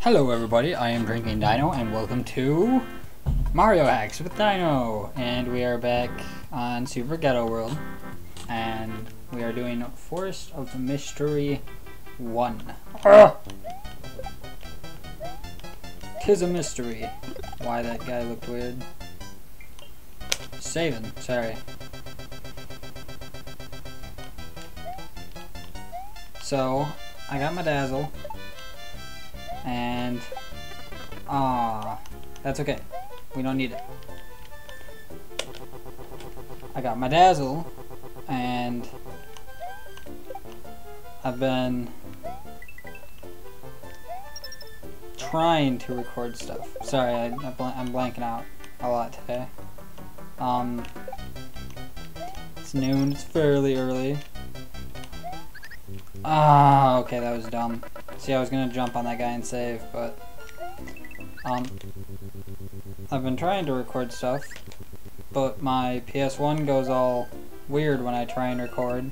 Hello everybody, I am Drinking Dino and welcome to Mario Hacks with Dino. And we are back on Super Ghetto World. And we are doing Forest of Mystery 1. Ah! Tis a mystery why that guy looked weird. Saving, sorry. So, I got my Dazzle. And, ah, that's okay. We don't need it. I got my Dazzle, and I've been trying to record stuff. Sorry, I, I'm blanking out a lot today. Um, it's noon, it's fairly early. Ah, okay, that was dumb. See, I was gonna jump on that guy and save, but... Um, I've been trying to record stuff, but my PS1 goes all weird when I try and record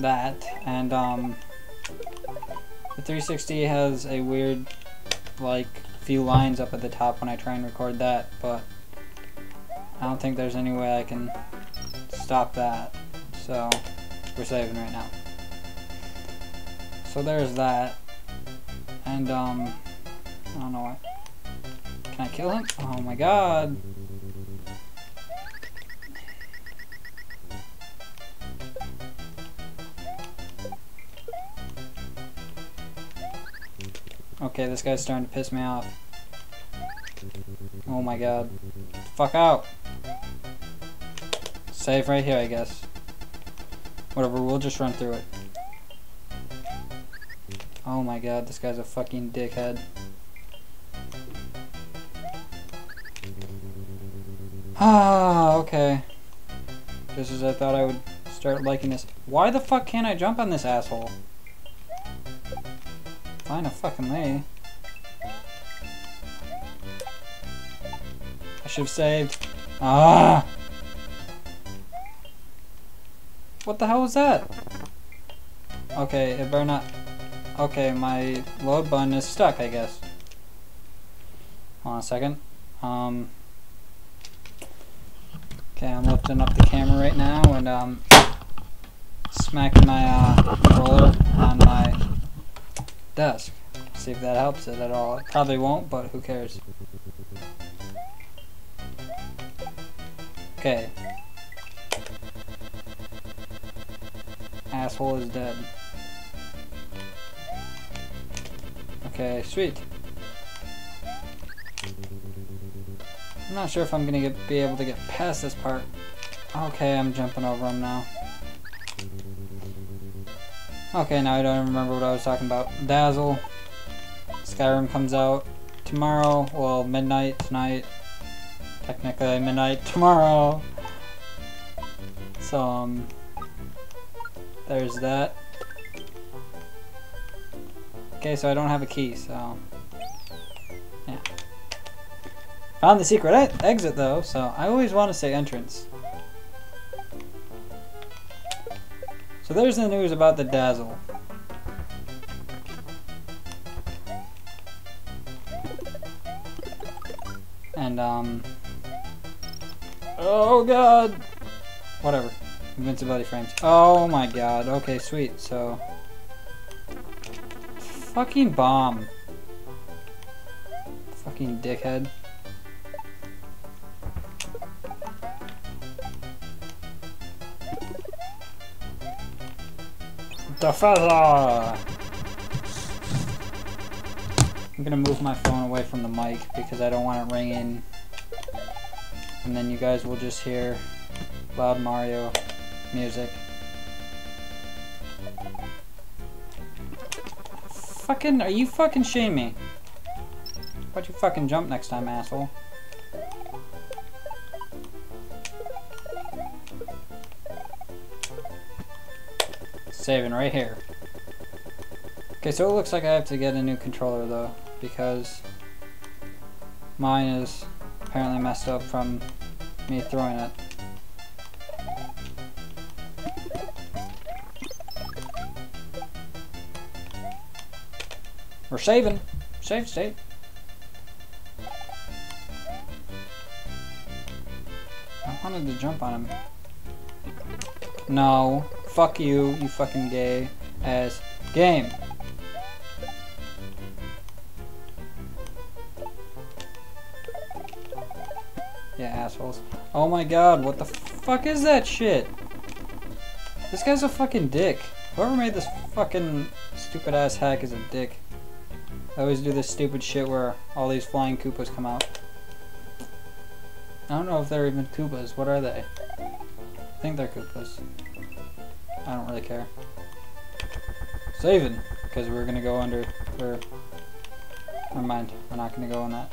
that, and, um, the 360 has a weird, like, few lines up at the top when I try and record that, but I don't think there's any way I can stop that, so we're saving right now. So there's that. And, um, I don't know what. Can I kill him? Oh my god. Okay, this guy's starting to piss me off. Oh my god. Fuck out! Save right here, I guess. Whatever, we'll just run through it. Oh my god, this guy's a fucking dickhead. Ah, okay. Just as I thought I would start liking this. Why the fuck can't I jump on this asshole? Find a fucking way. I should have saved. Ah! What the hell was that? Okay, it better not Okay, my load button is stuck, I guess. Hold on a second. Um, okay, I'm lifting up the camera right now and um, smacking my uh, controller on my desk. See if that helps it at all. It probably won't, but who cares. Okay. Asshole is dead. Okay, sweet. I'm not sure if I'm gonna get, be able to get past this part. Okay, I'm jumping over him now. Okay, now I don't remember what I was talking about. Dazzle. Skyrim comes out tomorrow. Well, midnight tonight. Technically midnight tomorrow. So, um, there's that. Okay, so I don't have a key, so... Yeah. Found the secret e exit, though, so I always want to say entrance. So there's the news about the Dazzle. And, um... Oh, God! Whatever. Invincibility frames. Oh, my God. Okay, sweet. So... Fucking bomb. Fucking dickhead. The feather! I'm gonna move my phone away from the mic because I don't want it ringing. And then you guys will just hear loud Mario music. Fucking, are you fucking shitting me? Why'd you fucking jump next time, asshole? Saving right here. Okay, so it looks like I have to get a new controller though, because mine is apparently messed up from me throwing it. Saving. Save state. I wanted to jump on him. No. Fuck you, you fucking gay ass game. Yeah, assholes. Oh my god, what the fuck is that shit? This guy's a fucking dick. Whoever made this fucking stupid ass hack is a dick. I always do this stupid shit where all these flying Koopas come out. I don't know if they're even Koopas. What are they? I think they're Koopas. I don't really care. Saving, because we're gonna go under, or, never mind, we're not gonna go on that.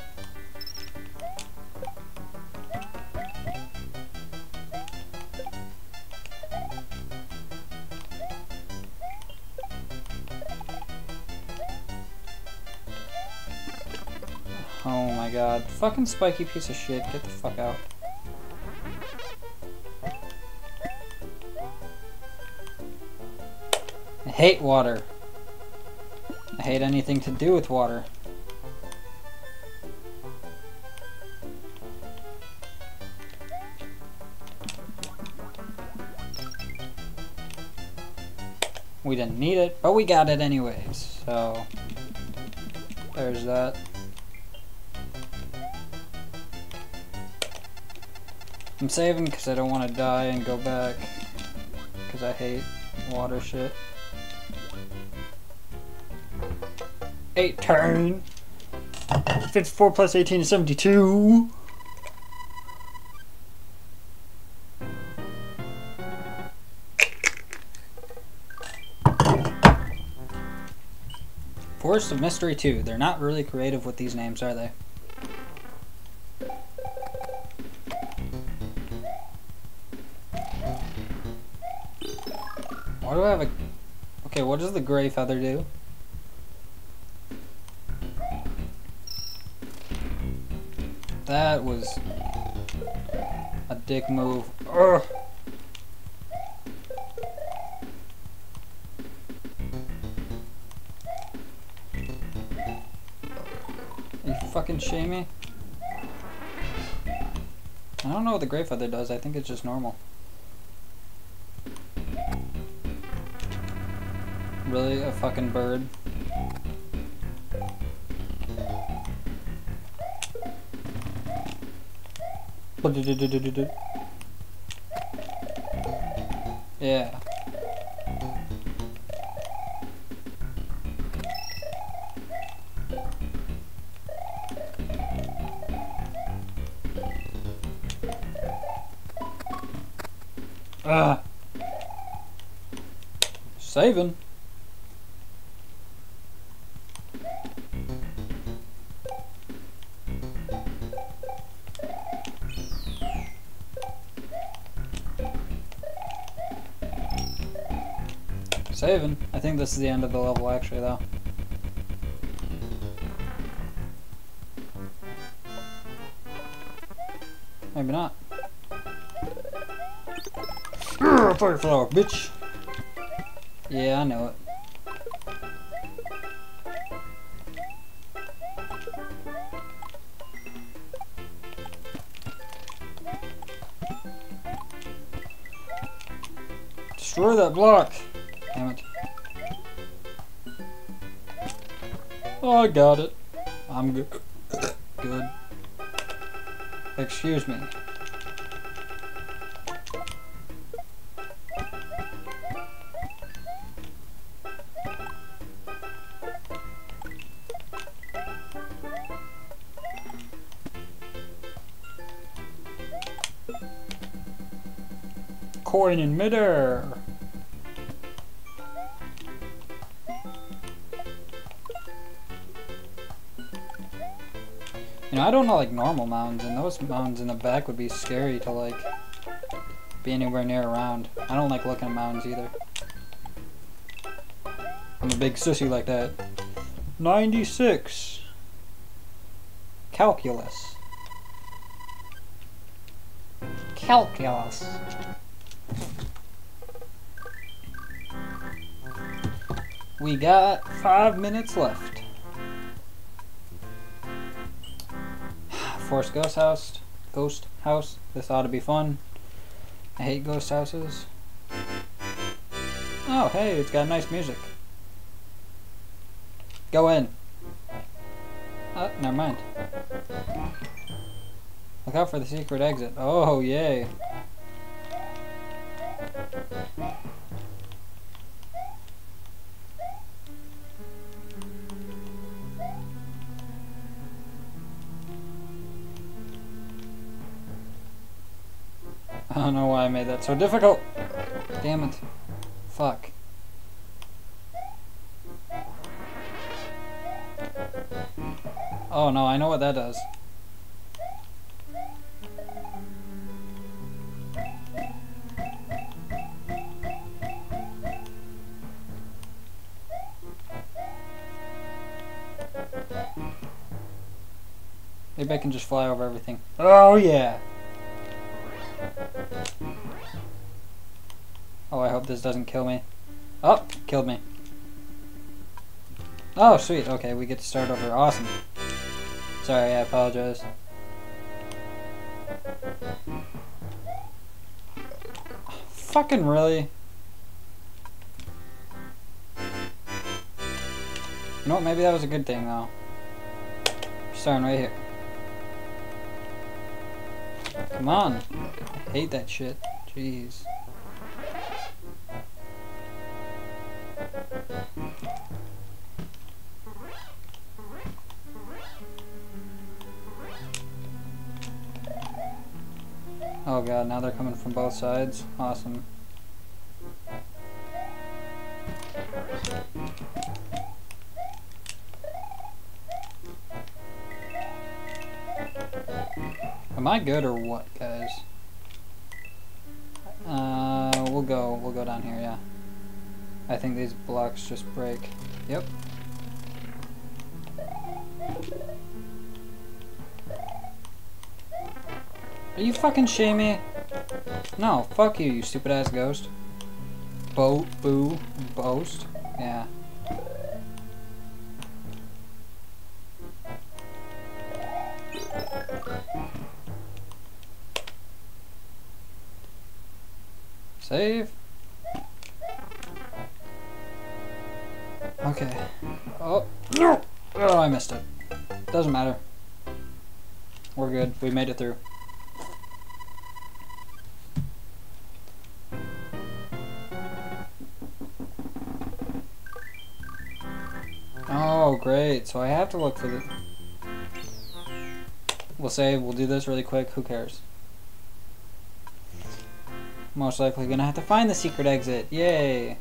Oh my god. Fucking spiky piece of shit. Get the fuck out. I hate water. I hate anything to do with water. We didn't need it, but we got it anyways, so there's that. I'm saving because I don't want to die and go back because I hate water shit. 8 turn. 54 plus 18 is 72. Forest of Mystery 2. They're not really creative with these names, are they? Have a... Okay, what does the gray feather do? That was a dick move. Ugh. You fucking shitting me? I don't know what the gray feather does. I think it's just normal. Really? A fucking bird? Yeah. Ah. Saving. Saving. I think this is the end of the level actually though. Maybe not. Urgh, Fire flower, bitch! Yeah, I know it. Destroy that block! Oh, I got it. I'm good. good. Excuse me. Coin in midair. I don't know like normal mounds, and those mounds in the back would be scary to like be anywhere near around. I don't like looking at mounds either. I'm a big sissy like that. 96. Calculus. Calculus. We got five minutes left. Forest Ghost House. Ghost House. This ought to be fun. I hate ghost houses. Oh, hey, it's got nice music. Go in. Oh, never mind. Look out for the secret exit. Oh, yay. I don't know why I made that so difficult. Damn it. Fuck. Oh no, I know what that does. Maybe I can just fly over everything. Oh yeah! Oh, I hope this doesn't kill me. Oh, killed me. Oh, sweet. Okay, we get to start over. Awesome. Sorry, I apologize. Fucking really? You know what? Maybe that was a good thing, though. Starting right here. Come on. I hate that shit. Jeez. Oh god, now they're coming from both sides. Awesome. Am I good or what, guys? Uh, we'll go, we'll go down here, yeah. I think these blocks just break. Yep. Are you fucking me? No, fuck you, you stupid ass ghost. Boat, boo, boast. Yeah. Save. Okay. Oh, no! Oh, I missed it. Doesn't matter. We're good. We made it through. Oh, great. So I have to look for the... We'll save. We'll do this really quick. Who cares? Most likely gonna have to find the secret exit. Yay!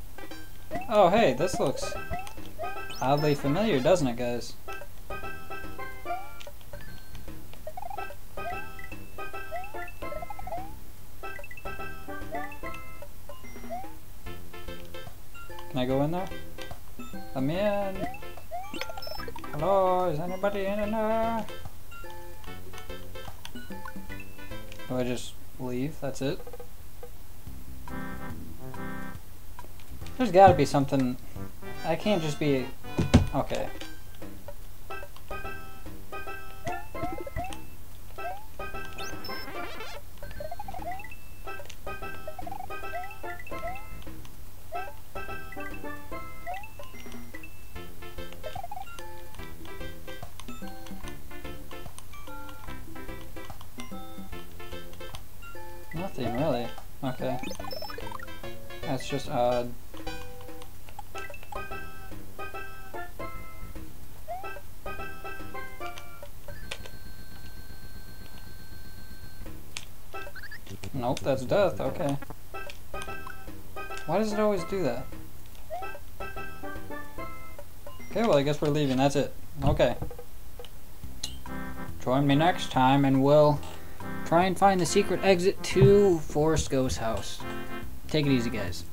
Oh, hey, this looks oddly familiar, doesn't it, guys? Can I go in there? I'm in. Hello, is anybody in there? Do I just leave? That's it? There's gotta be something... I can't just be... Okay. Nope, that's death, okay. Why does it always do that? Okay, well I guess we're leaving, that's it. Okay. Join me next time and we'll try and find the secret exit to Forest Ghost House. Take it easy, guys.